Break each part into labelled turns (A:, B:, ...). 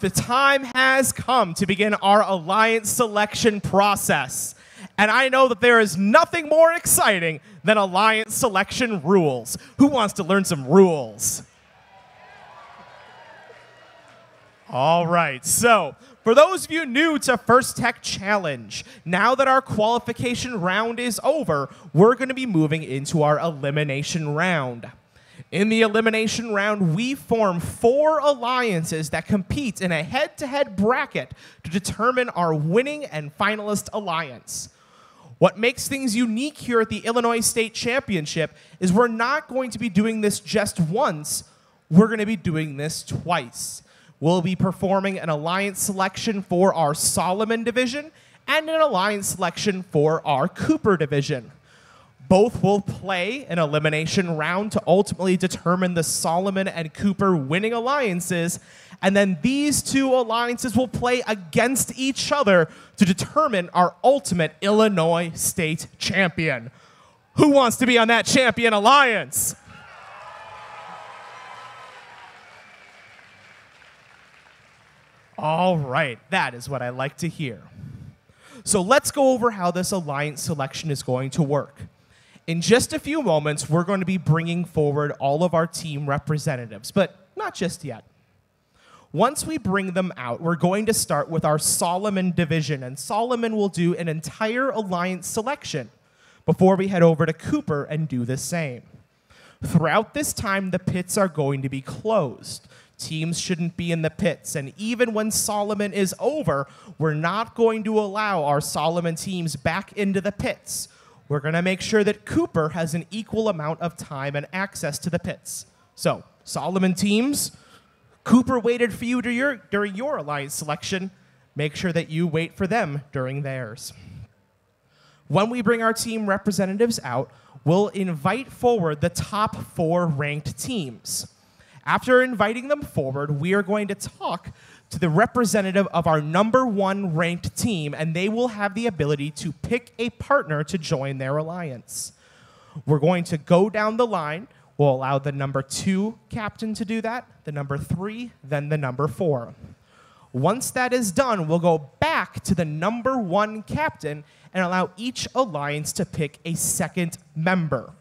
A: The time has come to begin our alliance selection process. And I know that there is nothing more exciting than alliance selection rules. Who wants to learn some rules? All right, so for those of you new to First Tech Challenge, now that our qualification round is over, we're going to be moving into our elimination round. In the elimination round, we form four alliances that compete in a head to head bracket to determine our winning and finalist alliance. What makes things unique here at the Illinois State Championship is we're not going to be doing this just once, we're going to be doing this twice. We'll be performing an alliance selection for our Solomon division and an alliance selection for our Cooper division. Both will play an elimination round to ultimately determine the Solomon and Cooper winning alliances. And then these two alliances will play against each other to determine our ultimate Illinois state champion. Who wants to be on that champion alliance? All right, that is what I like to hear. So let's go over how this alliance selection is going to work. In just a few moments, we're going to be bringing forward all of our team representatives, but not just yet. Once we bring them out, we're going to start with our Solomon division, and Solomon will do an entire alliance selection before we head over to Cooper and do the same. Throughout this time, the pits are going to be closed. Teams shouldn't be in the pits, and even when Solomon is over, we're not going to allow our Solomon teams back into the pits we're going to make sure that Cooper has an equal amount of time and access to the pits. So, Solomon teams, Cooper waited for you your, during your alliance selection. Make sure that you wait for them during theirs. When we bring our team representatives out, we'll invite forward the top four ranked teams. After inviting them forward, we are going to talk to the representative of our number one ranked team, and they will have the ability to pick a partner to join their alliance. We're going to go down the line. We'll allow the number two captain to do that, the number three, then the number four. Once that is done, we'll go back to the number one captain and allow each alliance to pick a second member.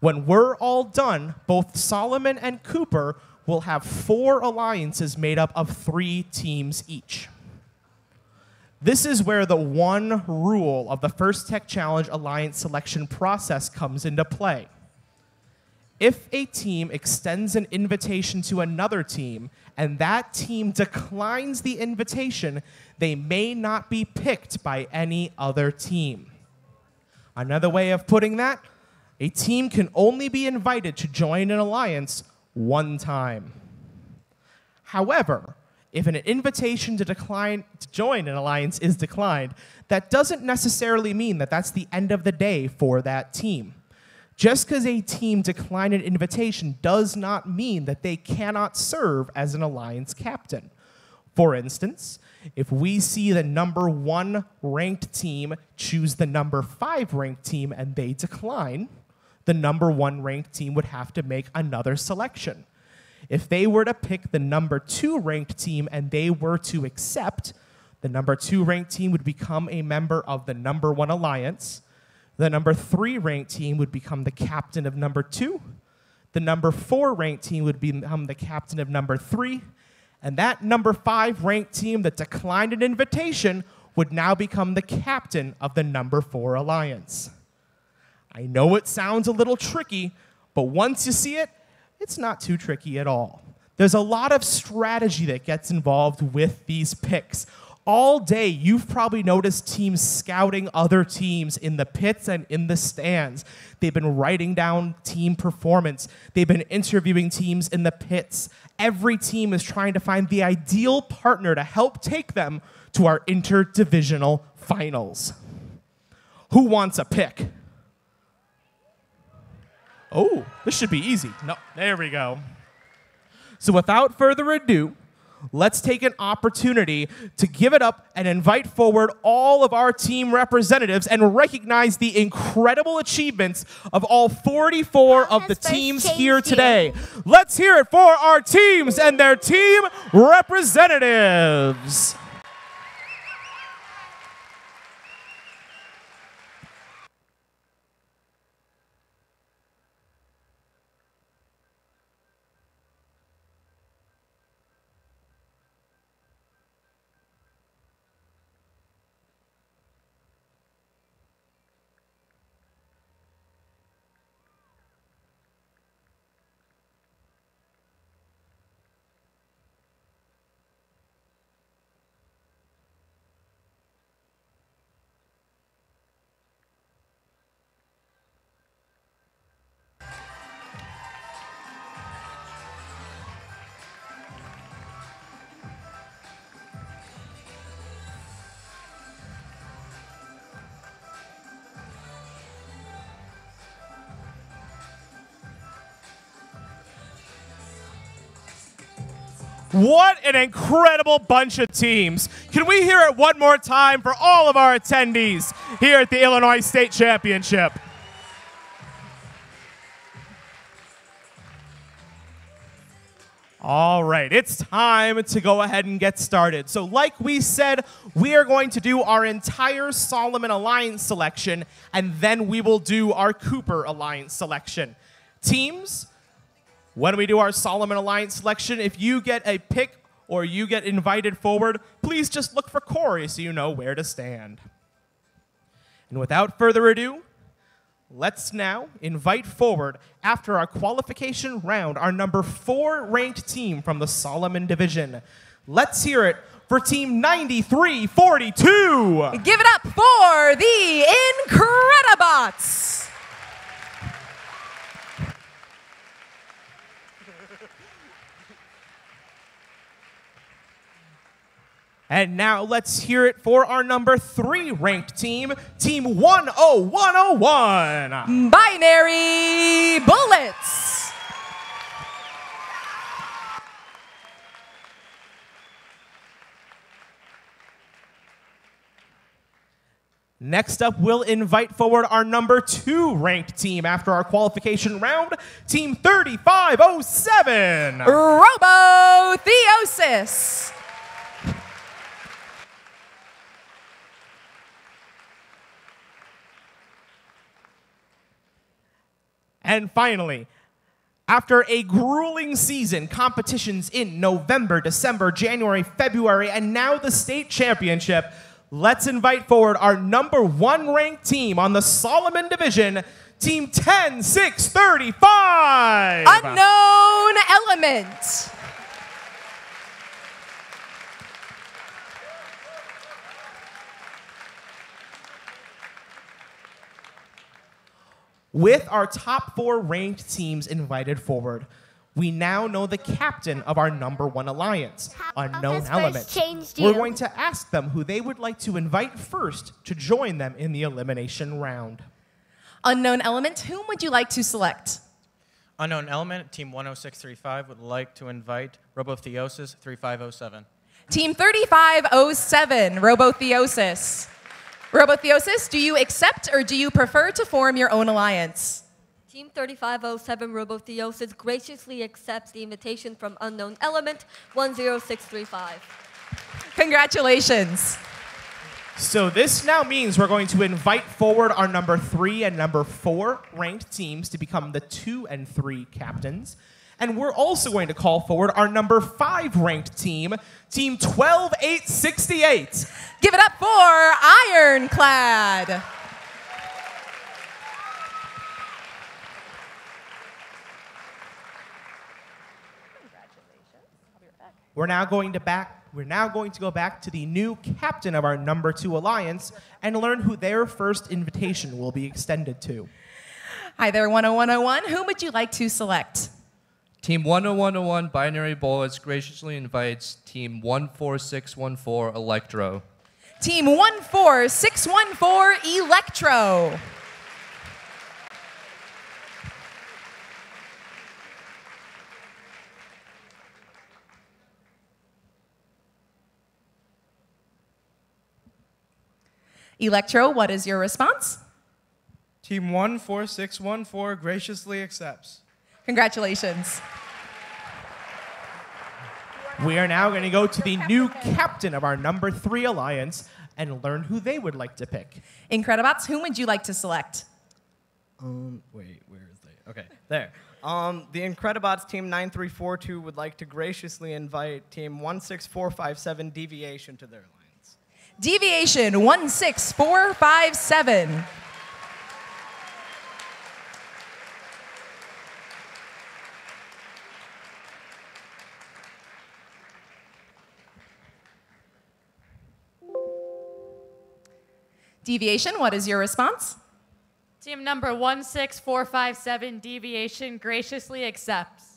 A: When we're all done, both Solomon and Cooper will have four alliances made up of three teams each. This is where the one rule of the First Tech Challenge alliance selection process comes into play. If a team extends an invitation to another team and that team declines the invitation, they may not be picked by any other team. Another way of putting that, a team can only be invited to join an alliance one time. However, if an invitation to decline to join an alliance is declined, that doesn't necessarily mean that that's the end of the day for that team. Just because a team declined an invitation does not mean that they cannot serve as an alliance captain. For instance, if we see the number one ranked team choose the number five ranked team and they decline, the number one ranked team would have to make another selection. If they were to pick the number two ranked team and they were to accept, the number two ranked team would become a member of the number one alliance. The number three ranked team would become the captain of number two. The number four ranked team would become the captain of number three. And that number five ranked team that declined an invitation would now become the captain of the number four alliance. I know it sounds a little tricky, but once you see it, it's not too tricky at all. There's a lot of strategy that gets involved with these picks. All day, you've probably noticed teams scouting other teams in the pits and in the stands. They've been writing down team performance, they've been interviewing teams in the pits. Every team is trying to find the ideal partner to help take them to our interdivisional finals. Who wants a pick? Oh, this should be easy. No, there we go. So without further ado, let's take an opportunity to give it up and invite forward all of our team representatives and recognize the incredible achievements of all 44 of the teams here today. Let's hear it for our teams and their team representatives. What an incredible bunch of teams. Can we hear it one more time for all of our attendees here at the Illinois State Championship? All right, it's time to go ahead and get started. So, like we said, we are going to do our entire Solomon Alliance selection, and then we will do our Cooper Alliance selection. Teams, when we do our Solomon Alliance selection, if you get a pick or you get invited forward, please just look for Corey so you know where to stand. And without further ado, let's now invite forward, after our qualification round, our number four ranked team from the Solomon Division. Let's hear it for Team 9342.
B: Give it up for the Incredibots.
A: And now let's hear it for our number three ranked team, Team 10101.
B: Binary Bullets.
A: Next up, we'll invite forward our number two ranked team after our qualification round, Team 3507.
B: Robotheosis.
A: And finally, after a grueling season, competitions in November, December, January, February, and now the state championship, let's invite forward our number one ranked team on the Solomon Division, Team 10635.
B: Unknown Element.
A: With our top four ranked teams invited forward, we now know the captain of our number one alliance, Unknown Element. We're going to ask them who they would like to invite first to join them in the elimination round.
B: Unknown Element, whom would you like to select?
C: Unknown Element, Team 10635, would like to invite Robotheosis 3507.
B: Team 3507, Robotheosis. Robotheosis, do you accept or do you prefer to form your own alliance?
D: Team 3507 Robotheosis graciously accepts the invitation from Unknown Element 10635.
B: Congratulations.
A: So this now means we're going to invite forward our number three and number four ranked teams to become the two and three captains. And we're also going to call forward our number five ranked team, Team 12868.
B: Give it up for Ironclad. Congratulations.
A: We're now going to back. We're now going to go back to the new captain of our number two alliance and learn who their first invitation will be extended to.
B: Hi there, 10101. Whom would you like to select?
E: Team 10101 Binary Bullets graciously invites Team 14614 Electro.
B: Team 14614 Electro. Electro, what is your response?
F: Team 14614 graciously accepts.
B: Congratulations.
A: We are now going to go to the new captain of our number three alliance and learn who they would like to pick.
B: Incredibots, whom would you like to select?
G: Um, wait, where is they? Okay, there. Um, the Incredibots team 9342 would like to graciously invite team 16457 Deviation to their alliance.
B: Deviation 16457. Deviation, what is your response?
H: Team number 16457 Deviation graciously accepts.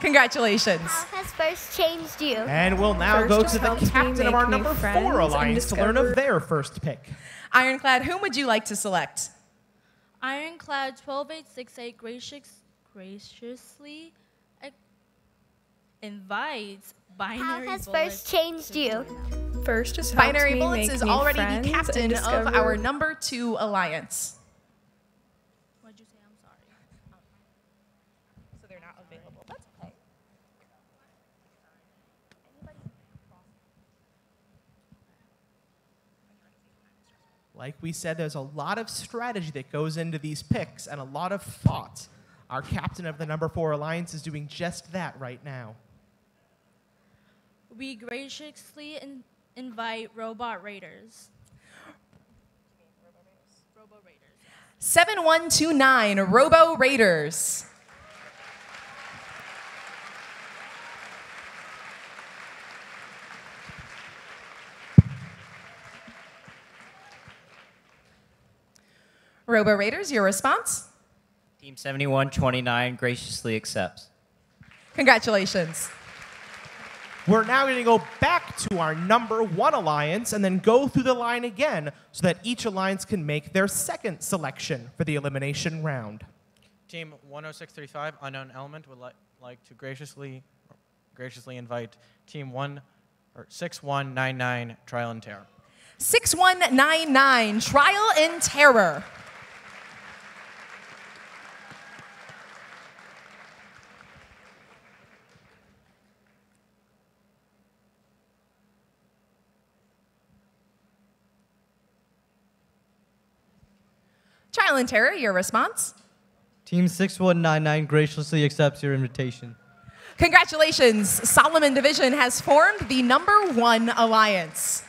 B: Congratulations.
I: How has first changed you?
A: And we'll now
J: First
A: go to the captain of our number
J: friends
A: four alliance to learn of their first pick.
B: Ironclad, whom would you like to select?
K: Ironclad 12868 gracious, graciously ac- invites
I: How
K: binary
I: has first changed you?
J: First just
B: Binary
J: me
B: Bullets
J: make
B: is
J: new
B: already the captain of our number two alliance.
K: What'd you say? I'm sorry.
B: So they're not available. That's okay.
A: Like we said, there's a lot of strategy that goes into these picks and a lot of thought. Our captain of the number four alliance is doing just that right now.
K: We graciously in- invite robot raiders. Robo raiders.
B: 7129 Robo Raiders. Robo Raiders, your response?
L: Team 7129 graciously accepts.
B: Congratulations.
A: We're now going to go back to our number one alliance and then go through the line again so that each alliance can make their second selection for the elimination round.
C: Team 10635 Unknown Element would li- like to graciously graciously invite Team 1 or 6199 Trial and Terror.
B: 6199 Trial and Terror. Trial and Terror, your response?
M: Team 6199 graciously accepts your invitation.
B: Congratulations, Solomon Division has formed the number one alliance.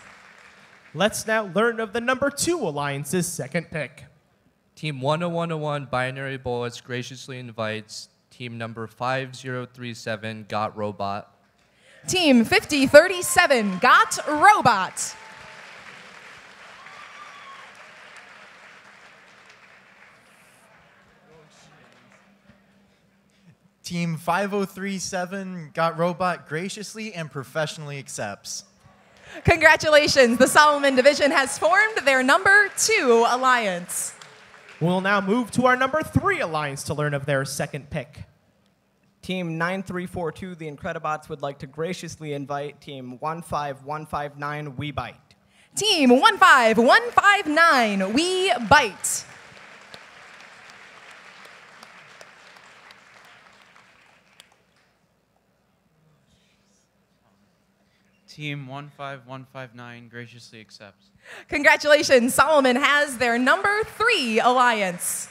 A: Let's now learn of the number two alliance's second pick.
E: Team 10101 Binary Bullets graciously invites team number 5037 Got Robot.
B: Team 5037 got Robot.
N: Team 5037 Got Robot graciously and professionally accepts.
B: Congratulations, the Solomon Division has formed their number two alliance.
A: We'll now move to our number three alliance to learn of their second pick.
G: Team 9342, the Incredibots, would like to graciously invite Team 15159 We Bite.
B: Team 15159, we bite.
O: Team 15159 graciously accepts.
B: Congratulations, Solomon has their number three alliance.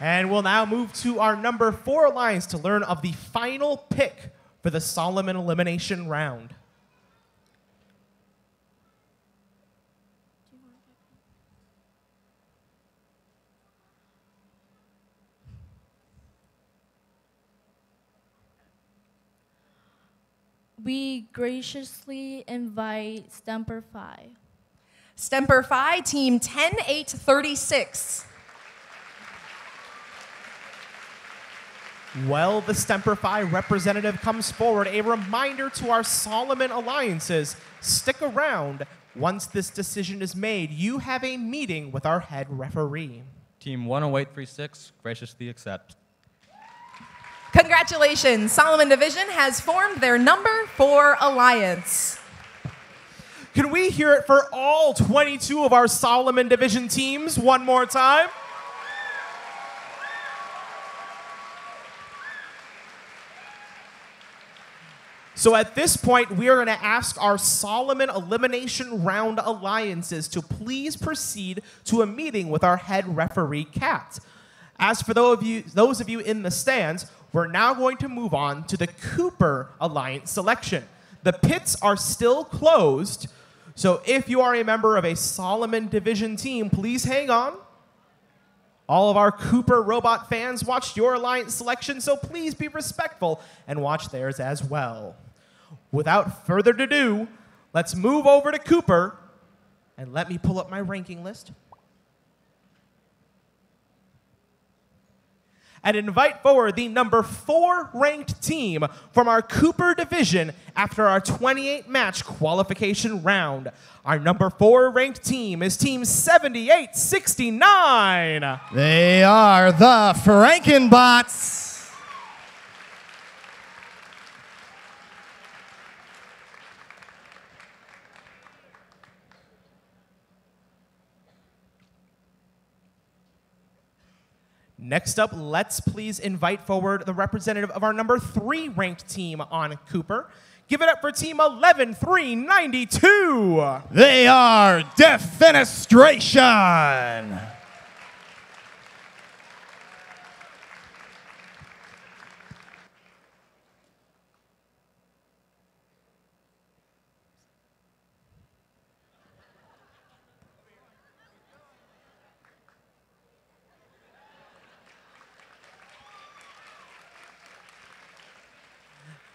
A: And we'll now move to our number four alliance to learn of the final pick for the Solomon elimination round.
K: We graciously invite Stemper Phi.
B: Stemper Phi, team 10836.
A: Well, the Stemper Phi representative comes forward. A reminder to our Solomon alliances stick around. Once this decision is made, you have a meeting with our head referee.
P: Team 10836 graciously accepts.
B: Congratulations, Solomon Division has formed their number four alliance.
A: Can we hear it for all 22 of our Solomon Division teams one more time? So at this point, we are going to ask our Solomon Elimination Round alliances to please proceed to a meeting with our head referee, Kat. As for those of you, those of you in the stands, we're now going to move on to the Cooper Alliance selection. The pits are still closed, so if you are a member of a Solomon Division team, please hang on. All of our Cooper robot fans watched your alliance selection, so please be respectful and watch theirs as well. Without further ado, let's move over to Cooper and let me pull up my ranking list. And invite forward the number four ranked team from our Cooper division after our 28 match qualification round. Our number four ranked team is Team 7869.
J: They are the Frankenbots.
A: Next up, let's please invite forward the representative of our number three ranked team on Cooper. Give it up for Team 11392.
J: They are Defenestration.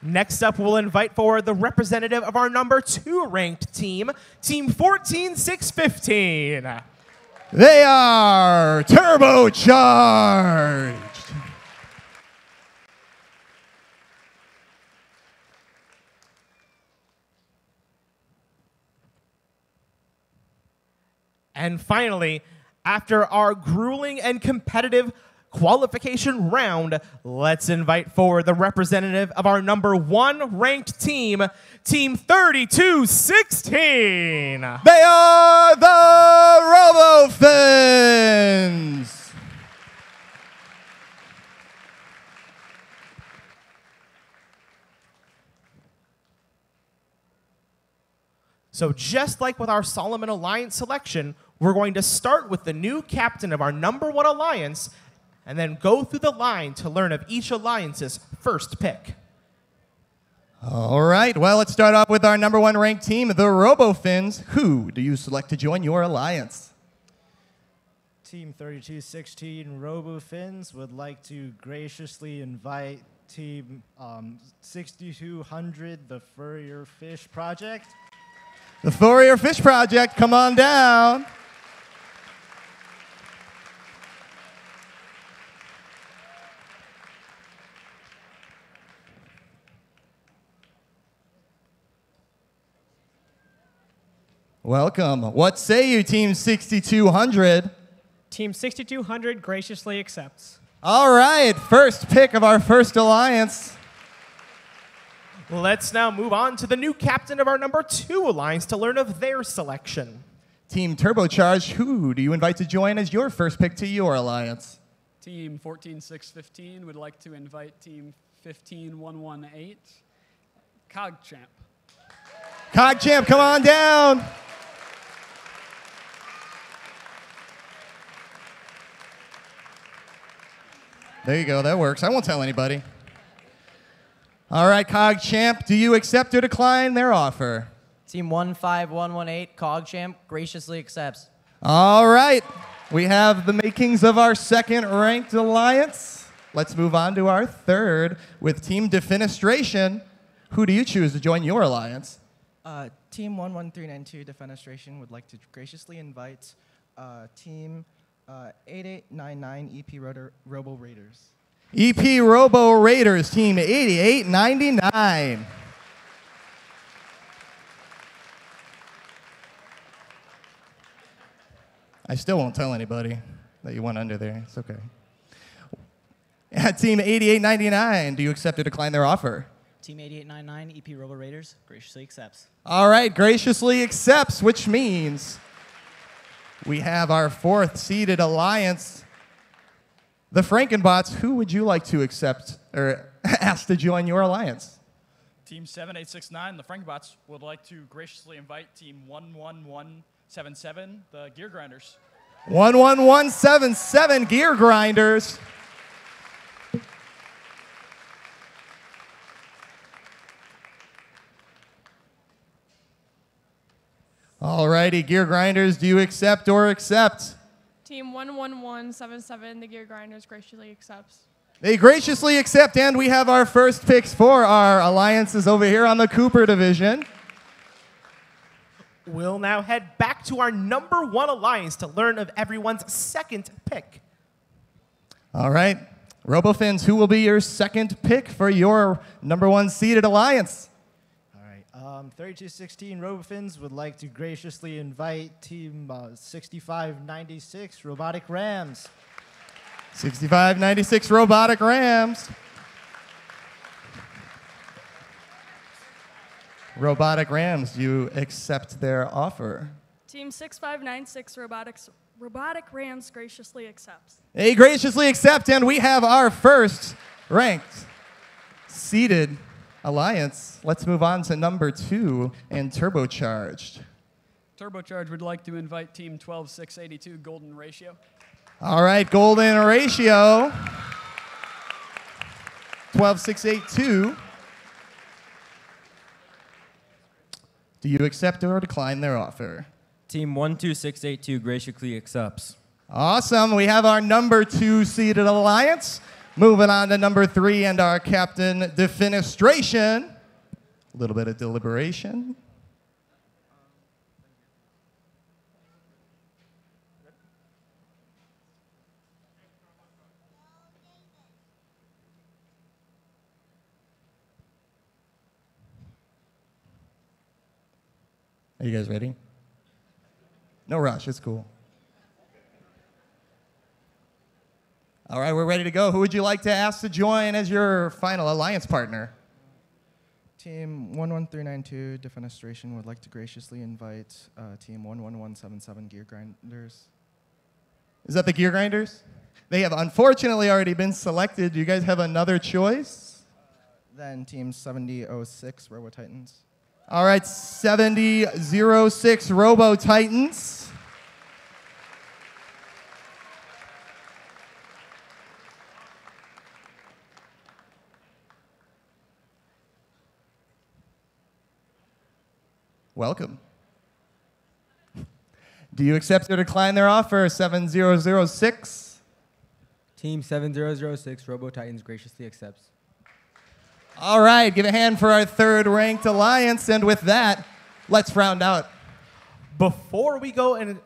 A: Next up, we'll invite forward the representative of our number two ranked team, Team 14615.
J: They are turbocharged.
A: And finally, after our grueling and competitive qualification round, let's invite forward the representative of our number one ranked team, Team 3216.
J: They are the RoboFins.
A: So, just like with our Solomon Alliance selection, we're going to start with the new captain of our number one alliance and then go through the line to learn of each alliance's first pick.
J: All right, well, let's start off with our number one ranked team, the RoboFins. Who do you select to join your alliance?
Q: Team 3216 RoboFins would like to graciously invite Team um, 6200, the Furrier Fish Project.
J: The Furrier Fish Project, come on down. Welcome. What say you, Team 6200?
R: Team 6200 graciously accepts.
J: All right, first pick of our first alliance.
A: Let's now move on to the new captain of our number two alliance to learn of their selection.
J: Team Turbocharged, who do you invite to join as your first pick to your alliance?
S: Team 14615 would like to invite Team 15118, CogChamp.
J: CogChamp, come on down. There you go, that works. I won't tell anybody. All right, Cog Champ, do you accept or decline their offer?
T: Team 15118, Cog Champ, graciously accepts.
J: All right, we have the makings of our second ranked alliance. Let's move on to our third with Team Defenestration. Who do you choose to join your alliance?
U: Uh, team 11392 Defenestration would like to graciously invite uh, Team uh, 8899 EP Rotor, Robo Raiders.
J: EP Robo Raiders, Team 8899. I still won't tell anybody that you went under there. It's okay. At Team 8899, do you accept or decline their offer?
V: Team 8899 EP Robo Raiders graciously accepts.
J: All right, graciously accepts, which means we have our fourth seeded alliance, the Frankenbots. Who would you like to accept or ask to join your alliance?
W: Team 7869, the Frankenbots, would like to graciously invite Team 11177, the Gear Grinders.
J: 11177 Gear Grinders. All righty, Gear Grinders, do you accept or accept?
X: Team 11177, the Gear Grinders, graciously accepts.
J: They graciously accept, and we have our first picks for our alliances over here on the Cooper division.
A: We'll now head back to our number one alliance to learn of everyone's second pick.
J: All right, RoboFins, who will be your second pick for your number one seeded alliance?
Q: Um, 3216 RoboFins would like to graciously invite Team uh, 6596 Robotic Rams.
J: 6596 Robotic Rams. Robotic Rams, do you accept their offer?
X: Team 6596 Robotics, Robotic Rams graciously accepts.
J: They graciously accept, and we have our first ranked seeded alliance. Let's move on to number two and turbocharged.
S: Turbocharged would like to invite Team 12682 Golden Ratio.
J: All right, golden ratio. 12682. Do you accept or decline their offer?
Y: Team 12682 graciously accepts.
J: Awesome. We have our number two seeded alliance. Moving on to number three and our captain defenestration. A little bit of deliberation. Are you guys ready? No rush, it's cool. All right, we're ready to go. Who would you like to ask to join as your final alliance partner?
U: Team 11392 Defenestration would like to graciously invite uh, Team 11177 Gear Grinders.
J: Is that the Gear Grinders? They have unfortunately already been selected. Do you guys have another choice?
U: Then Team 7006 Robo Titans.
J: All right, 7006 Robo Titans. Welcome. Do you accept or decline their offer? 7006.
Y: Team 7006 Robo Titans graciously accepts.
J: All right, give a hand for our third ranked alliance. And with that, let's round out.
A: Before we go and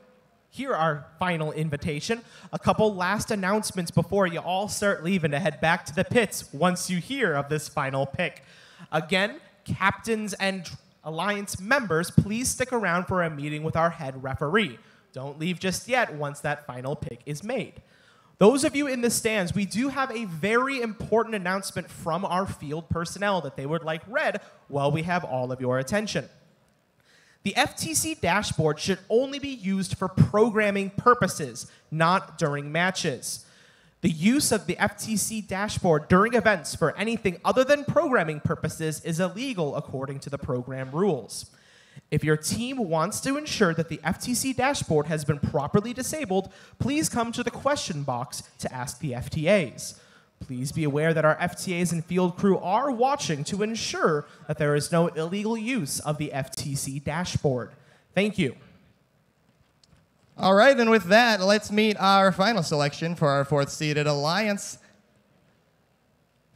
A: hear our final invitation, a couple last announcements before you all start leaving to head back to the pits once you hear of this final pick. Again, captains and alliance members, please stick around for a meeting with our head referee. Don't leave just yet once that final pick is made. Those of you in the stands, we do have a very important announcement from our field personnel that they would like read while we have all of your attention. The FTC dashboard should only be used for programming purposes, not during matches. The use of the FTC dashboard during events for anything other than programming purposes is illegal according to the program rules. If your team wants to ensure that the FTC dashboard has been properly disabled, please come to the question box to ask the FTAs. Please be aware that our FTAs and field crew are watching to ensure that there is no illegal use of the FTC dashboard. Thank you.
J: All right, then with that, let's meet our final selection for our fourth seeded alliance.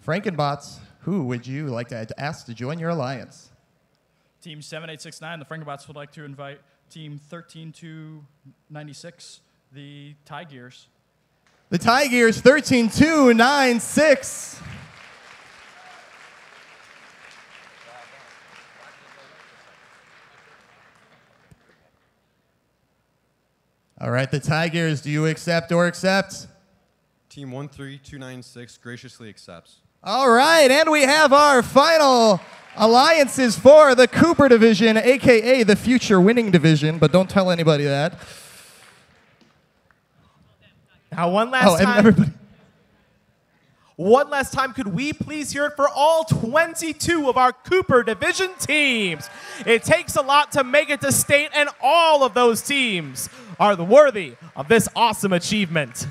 J: Frankenbots, who would you like to ask to join your alliance?
W: Team 7869, the Frankenbots, would like to invite Team 13296, the Tie Gears.
J: The Tigers 13296. All right, the Tigers, do you accept or accept?
Z: Team 13296 graciously accepts.
J: All right, and we have our final alliances for the Cooper division, aka the future winning division, but don't tell anybody that.
A: Now, one last
J: Oh, and
A: time.
J: everybody.
A: One last time, could we please hear it for all 22 of our Cooper Division teams? It takes a lot to make it to state, and all of those teams are worthy of this awesome achievement.